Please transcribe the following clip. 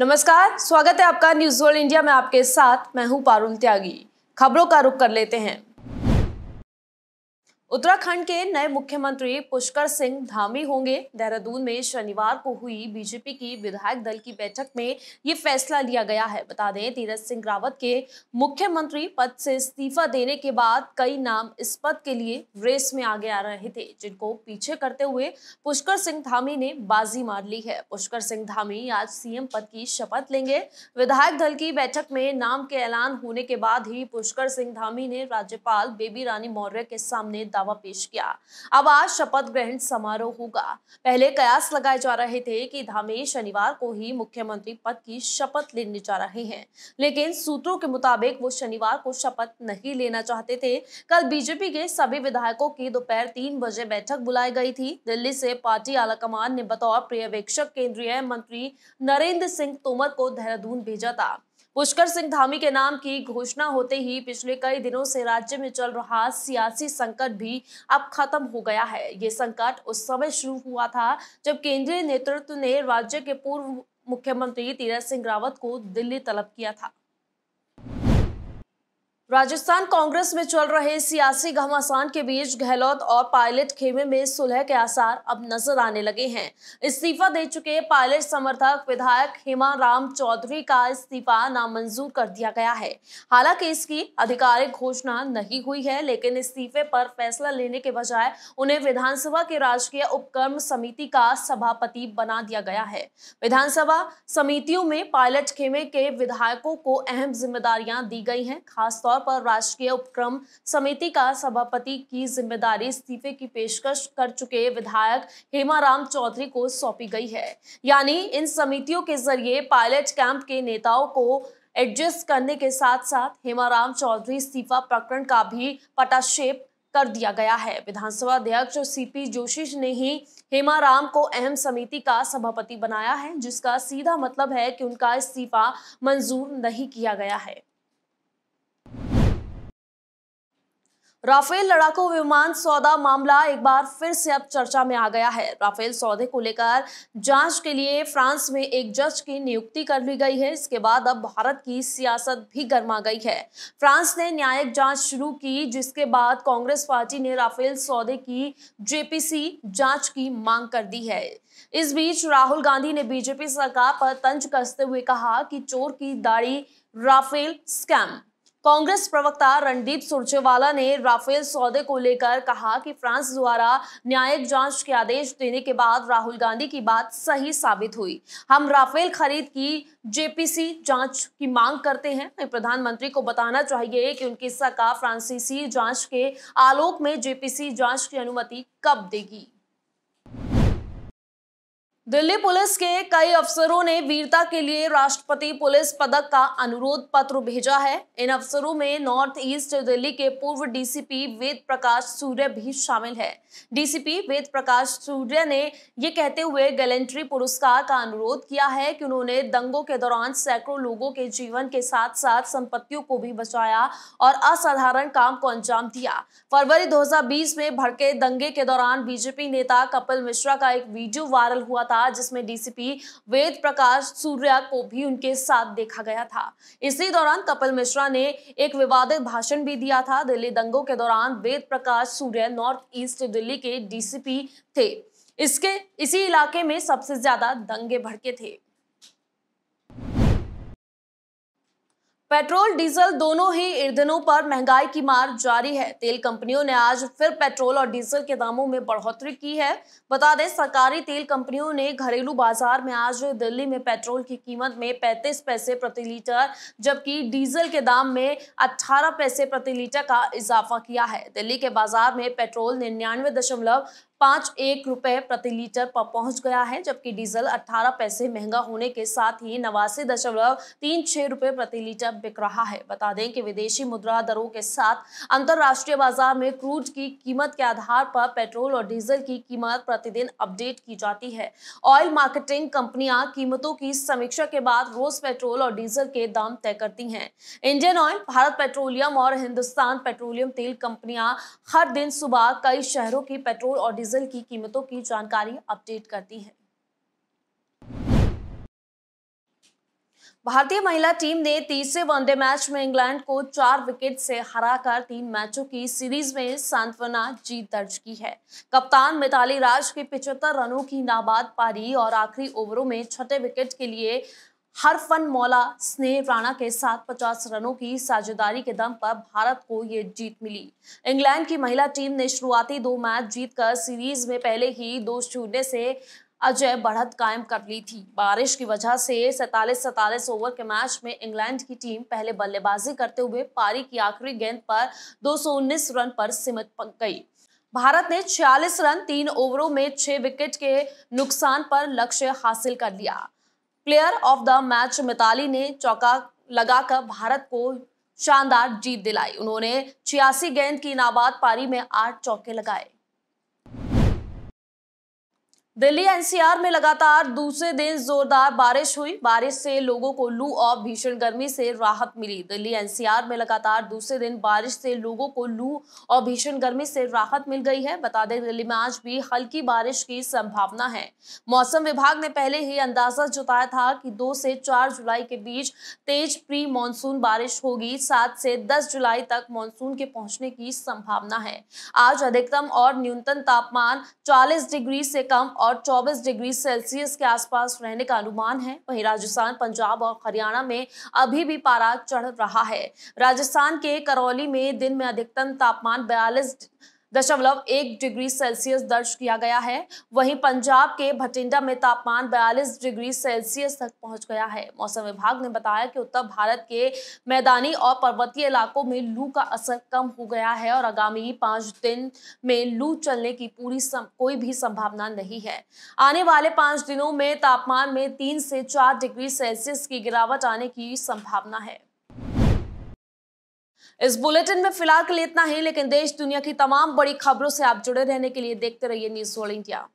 नमस्कार, स्वागत है आपका न्यूज़ वर्ल्ड इंडिया में आपके साथ। मैं हूँ पारुल त्यागी। खबरों का रुख कर लेते हैं। उत्तराखंड के नए मुख्यमंत्री पुष्कर सिंह धामी होंगे। देहरादून में शनिवार को हुई बीजेपी की विधायक दल की बैठक में ये फैसला लिया गया है। बता दें, तीरथ सिंह रावत के मुख्यमंत्री पद से इस्तीफा देने के बाद कई नाम इस पद के लिए रेस में आगे आ रहे थे, जिनको पीछे करते हुए पुष्कर सिंह धामी ने बाजी मार ली है। पुष्कर सिंह धामी आज सीएम पद की शपथ लेंगे। विधायक दल की बैठक में नाम के ऐलान होने के बाद ही पुष्कर सिंह धामी ने राज्यपाल बेबी रानी मौर्य के सामने दावा पेश किया। अब आज शपथ ग्रहण समारोह होगा। पहले कयास लगाए जा रहे थे कि धामी शनिवार को ही मुख्यमंत्री पद की शपथ लेने जा रहे हैं। लेकिन सूत्रों के मुताबिक वो शनिवार को शपथ नहीं लेना चाहते थे। कल बीजेपी के सभी विधायकों की दोपहर तीन बजे बैठक बुलाई गई थी। दिल्ली से पार्टी आलाकमान ने बतौर पर्यवेक्षक केंद्रीय मंत्री नरेंद्र सिंह तोमर को देहरादून भेजा था। पुष्कर सिंह धामी के नाम की घोषणा होते ही पिछले कई दिनों से राज्य में चल रहा सियासी संकट भी अब खत्म हो गया है। ये संकट उस समय शुरू हुआ था जब केंद्रीय नेतृत्व ने राज्य के पूर्व मुख्यमंत्री तीरथ सिंह रावत को दिल्ली तलब किया था। राजस्थान कांग्रेस में चल रहे सियासी घमासान के बीच गहलोत और पायलट खेमे में सुलह के आसार अब नज़र आने लगे हैं। इस्तीफा दे चुके पायलट समर्थक विधायक हेमा राम चौधरी का इस्तीफा नामंजूर कर दिया गया है। हालाँकि इसकी आधिकारिक घोषणा नहीं हुई है, लेकिन इस्तीफे पर फैसला लेने के बजाय उन्हें विधानसभा के राजकीय उपक्रम समिति का सभापति बना दिया गया है। विधानसभा समितियों में पायलट खेमे के विधायकों को अहम जिम्मेदारियाँ दी गई हैं, खासतौर पर राष्ट्रीय उपक्रम समिति का सभापति की ज़िम्मेदारी इस्तीफे की पेशकश कर चुके विधायक हेमाराम चौधरी को सौंपी गई है। यानी इन समितियों के ज़रिए पायलट कैंप के नेताओं को एडजस्ट करने के साथ साथ हेमाराम चौधरी इस्तीफा प्रकरण का भी पटाक्षेप कर दिया गया है। विधानसभा अध्यक्ष सीपी जोशी ने ही हेमाराम को अहम समिति का सभापति बनाया है, जिसका सीधा मतलब है कि उनका इस्तीफा मंजूर नहीं किया गया है। राफेल लड़ाकू विमान सौदा मामला एक बार फिर से अब चर्चा में आ गया है। राफेल सौदे को लेकर जाँच के लिए फ्रांस में एक जज की नियुक्ति कर ली गई है। इसके बाद अब भारत की सियासत भी गर्मा गई है। फ्रांस ने न्यायिक जाँच शुरू की, जिसके बाद कांग्रेस पार्टी ने राफेल सौदे की जेपीसी जाँच की मांग कर दी है। इस बीच राहुल गांधी ने बीजेपी सरकार पर तंज कसते हुए कहा कि चोर की दाढ़ी राफेल स्कैम कांग्रेस प्रवक्ता रणदीप सुरजेवाला ने राफेल सौदे को लेकर कहा कि फ्रांस द्वारा न्यायिक जाँच के आदेश देने के बाद राहुल गांधी की बात सही साबित हुई। हम राफेल खरीद की जेपीसी जाँच की मांग करते हैं। प्रधानमंत्री को बताना चाहिए कि उनकी सरकार फ्रांसीसी जाँच के आलोक में जेपीसी जाँच की अनुमति कब देगी। दिल्ली पुलिस के कई अफसरों ने वीरता के लिए राष्ट्रपति पुलिस पदक का अनुरोध पत्र भेजा है। इन अफसरों में नॉर्थ ईस्ट दिल्ली के पूर्व डीसीपी वेद प्रकाश सूर्य भी शामिल है। डीसीपी वेद प्रकाश सूर्य ने ये कहते हुए गैलेंट्री पुरस्कार का अनुरोध किया है कि उन्होंने दंगों के दौरान सैकड़ों लोगों के जीवन के साथ साथ संपत्तियों को भी बचाया और असाधारण काम को अंजाम दिया। फरवरी 2020 में भड़के दंगे के दौरान बीजेपी नेता कपिल मिश्रा का एक वीडियो वायरल हुआ था। जिसमें डीसीपी वेद प्रकाश सूर्या को भी उनके साथ देखा गया था। इसी दौरान कपिल मिश्रा ने एक विवादित भाषण भी दिया था। दिल्ली दंगों के दौरान वेद प्रकाश सूर्य नॉर्थ ईस्ट दिल्ली के डीसीपी थे। इसके, इसी इलाके में सबसे ज़्यादा दंगे भड़के थे। पेट्रोल, डीजल दोनों ही ईंधनों पर महँगाई की मार जारी है। तेल कंपनियों ने आज फिर पेट्रोल और डीजल के दामों में बढ़ोतरी की है। बता दें, सरकारी तेल कंपनियों ने घरेलू बाज़ार में आज दिल्ली में पेट्रोल की कीमत में 35 पैसे प्रति लीटर, जबकि डीजल के दाम में 18 पैसे प्रति लीटर का इजाफा किया है। दिल्ली के बाज़ार में पेट्रोल निन्यानवे दशमलव पाँच एक रुपए प्रति लीटर पर पहुँच गया है, जबकि डीजल 18 पैसे महँगा होने के साथ ही नवासी दशमलव तीन छह रुपए प्रति लीटर बिक रहा है। बता दें कि विदेशी मुद्रा दरों के साथ अंतरराष्ट्रीय बाज़ार में क्रूड की कीमत के आधार पर पेट्रोल और डीजल की कीमत प्रतिदिन अपडेट की जाती है। ऑयल मार्केटिंग कंपनियाँ कीमतों की समीक्षा के बाद रोज पेट्रोल और डीजल के दाम तय करती हैं। इंडियन ऑयल, भारत पेट्रोलियम और हिंदुस्तान पेट्रोलियम तेल कंपनियाँ हर दिन सुबह कई शहरों की पेट्रोल और डीजल डीजल की कीमतों की जानकारी अपडेट करती है। भारतीय महिला टीम ने तीसरे वनडे मैच में इंग्लैंड को चार विकेट से हराकर तीन मैचों की सीरीज़ में सांत्वना जीत दर्ज की है। कप्तान मिताली राज की पिछहत्तर रनों की नाबाद पारी और आखिरी ओवरों में छठे विकेट के लिए हरफन मौला स्नेह राणा के साथ 50 रनों की साझेदारी के दम पर भारत को ये जीत मिली। इंग्लैंड की महिला टीम ने शुरुआती दो मैच जीतकर सीरीज़ में पहले ही दो शून्य से अजय बढ़त कायम कर ली थी। बारिश की वजह से सैतालीस सैतालीस ओवर के मैच में इंग्लैंड की टीम पहले बल्लेबाजी करते हुए पारी की आखिरी गेंद पर 219 रन पर सिमट गई। भारत ने 46 रन तीन ओवरों में छह विकेट के नुकसान पर लक्ष्य हासिल कर लिया। Player of the match Mithali ने चौका लगाकर भारत को शानदार जीत दिलाई। उन्होंने छियासी गेंद की नाबाद पारी में आठ चौके लगाए। दिल्ली एनसीआर में लगातार दूसरे दिन जोरदार बारिश हुई। बारिश से लोगों को लू और भीषण गर्मी से राहत मिली। दिल्ली एनसीआर में लगातार दूसरे दिन बारिश से लोगों को लू और भीषण गर्मी से राहत मिल गई है। बता दें, दिल्ली में आज भी हल्की बारिश की संभावना है। मौसम विभाग ने पहले ही अंदाज़ा जताया था कि दो से चार जुलाई के बीच तेज प्री मानसून बारिश होगी। सात से दस जुलाई तक मानसून के पहुँचने की संभावना है। आज अधिकतम और न्यूनतम तापमान चालीस डिग्री से कम और और 24 डिग्री सेल्सियस के आसपास रहने का अनुमान है। वहीं राजस्थान, पंजाब और हरियाणा में अभी भी पारा चढ़ रहा है। राजस्थान के करौली में दिन में अधिकतम तापमान बयालीस दशमलव एक डिग्री सेल्सियस दर्ज किया गया है। वहीं पंजाब के भटिंडा में तापमान 42 डिग्री सेल्सियस तक पहुँच गया है। मौसम विभाग ने बताया कि उत्तर भारत के मैदानी और पर्वतीय इलाकों में लू का असर कम हो गया है और आगामी पाँच दिन में लू चलने की पूरी सम, कोई भी संभावना नहीं है। आने वाले पाँच दिनों में तापमान में तीन से चार डिग्री सेल्सियस की गिरावट आने की संभावना है। इस बुलेटिन में फ़िलहाल के लिए इतना ही, लेकिन देश दुनिया की तमाम बड़ी खबरों से आप जुड़े रहने के लिए देखते रहिए न्यूज़ सोल इंडिया।